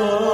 Oh.